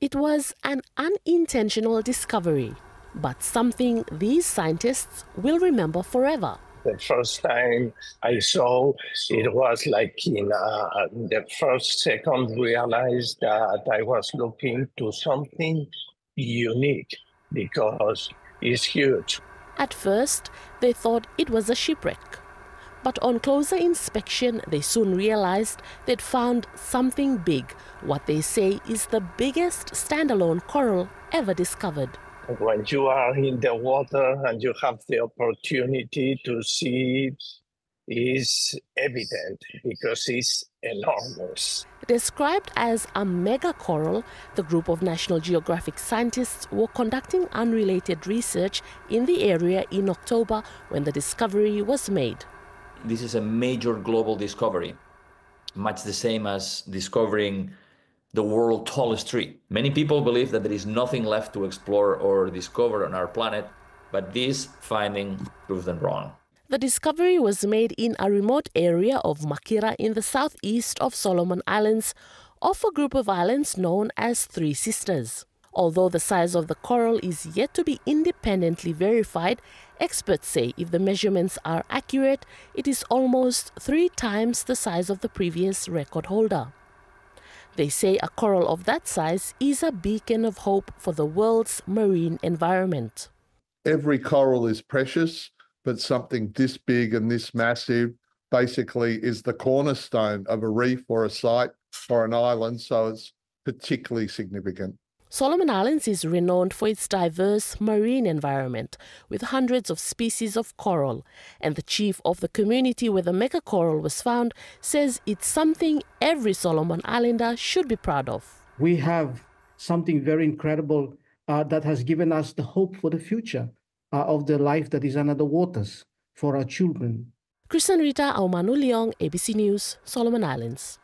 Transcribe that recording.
It was an unintentional discovery, but something these scientists will remember forever. The first time I saw it was like in uh, the first second realized that I was looking to something unique because it's huge. At first, they thought it was a shipwreck. But on closer inspection, they soon realized they'd found something big, what they say is the biggest standalone coral ever discovered. When you are in the water and you have the opportunity to see it, is evident because it's enormous. Described as a mega coral, the group of National Geographic scientists were conducting unrelated research in the area in October when the discovery was made. This is a major global discovery, much the same as discovering the world's tallest tree. Many people believe that there is nothing left to explore or discover on our planet, but this finding proves them wrong. The discovery was made in a remote area of Makira in the southeast of Solomon Islands, off a group of islands known as Three Sisters. Although the size of the coral is yet to be independently verified, experts say if the measurements are accurate, it is almost three times the size of the previous record holder. They say a coral of that size is a beacon of hope for the world's marine environment. Every coral is precious but something this big and this massive basically is the cornerstone of a reef or a site or an island, so it's particularly significant. Solomon Islands is renowned for its diverse marine environment with hundreds of species of coral, and the chief of the community where the mega coral was found says it's something every Solomon Islander should be proud of. We have something very incredible uh, that has given us the hope for the future uh, of the life that is under the waters for our children. Chrisnrita Aumanu Leong, ABC News, Solomon Islands.